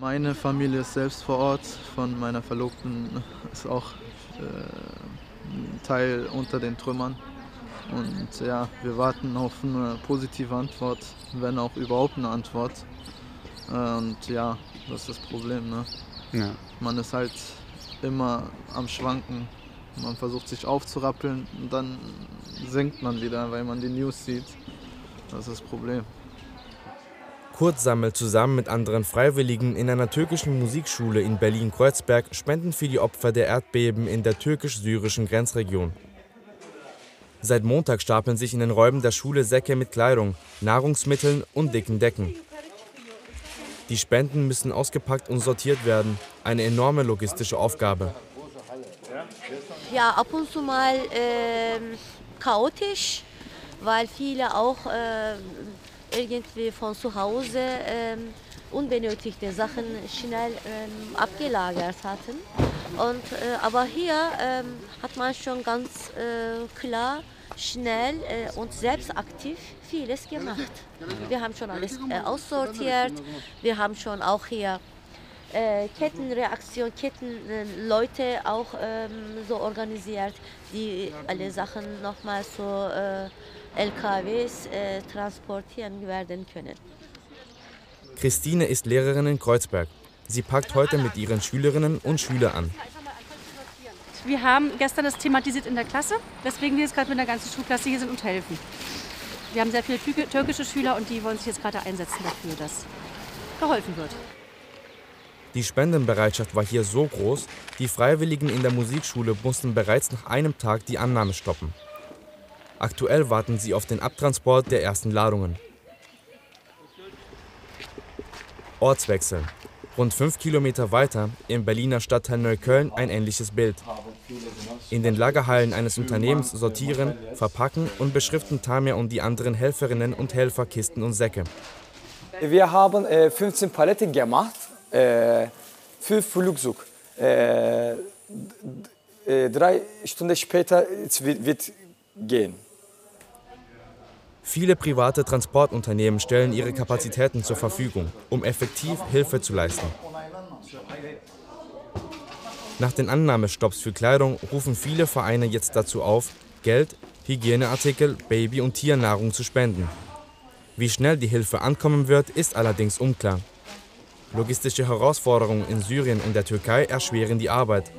Meine Familie ist selbst vor Ort, von meiner Verlobten ist auch äh, ein Teil unter den Trümmern. Und ja, wir warten auf eine positive Antwort, wenn auch überhaupt eine Antwort. Und ja, das ist das Problem. Ne? Ja. Man ist halt immer am Schwanken. Man versucht sich aufzurappeln und dann sinkt man wieder, weil man die News sieht. Das ist das Problem. Kurt sammelt zusammen mit anderen Freiwilligen in einer türkischen Musikschule in Berlin-Kreuzberg Spenden für die Opfer der Erdbeben in der türkisch-syrischen Grenzregion. Seit Montag stapeln sich in den Räumen der Schule Säcke mit Kleidung, Nahrungsmitteln und dicken Decken. Die Spenden müssen ausgepackt und sortiert werden. Eine enorme logistische Aufgabe. Ja, ab und zu mal äh, chaotisch, weil viele auch äh, irgendwie von zu Hause ähm, unbenötigte Sachen schnell ähm, abgelagert hatten. Und, äh, aber hier ähm, hat man schon ganz äh, klar, schnell äh, und selbst aktiv vieles gemacht. Wir haben schon alles äh, aussortiert, wir haben schon auch hier äh, Kettenreaktion, Kettenleute auch ähm, so organisiert, die alle Sachen nochmal so äh, LKWs äh, transportieren werden können. Christine ist Lehrerin in Kreuzberg. Sie packt heute mit ihren Schülerinnen und Schülern an. Wir haben gestern das thematisiert in der Klasse, weswegen wir jetzt gerade mit der ganzen Schulklasse hier sind und helfen. Wir haben sehr viele türkische Schüler und die wollen sich jetzt gerade einsetzen dafür, dass geholfen wird. Die Spendenbereitschaft war hier so groß, die Freiwilligen in der Musikschule mussten bereits nach einem Tag die Annahme stoppen. Aktuell warten sie auf den Abtransport der ersten Ladungen. Ortswechsel. Rund fünf Kilometer weiter, im Berliner Stadtteil Neukölln, ein ähnliches Bild. In den Lagerhallen eines Unternehmens sortieren, verpacken und beschriften Tamir und die anderen Helferinnen und Helfer Kisten und Säcke. Wir haben äh, 15 Paletten gemacht äh, für Flugzeug. Äh, äh, drei Stunden später wird gehen. Viele private Transportunternehmen stellen ihre Kapazitäten zur Verfügung, um effektiv Hilfe zu leisten. Nach den Annahmestopps für Kleidung rufen viele Vereine jetzt dazu auf, Geld, Hygieneartikel, Baby- und Tiernahrung zu spenden. Wie schnell die Hilfe ankommen wird, ist allerdings unklar. Logistische Herausforderungen in Syrien und der Türkei erschweren die Arbeit.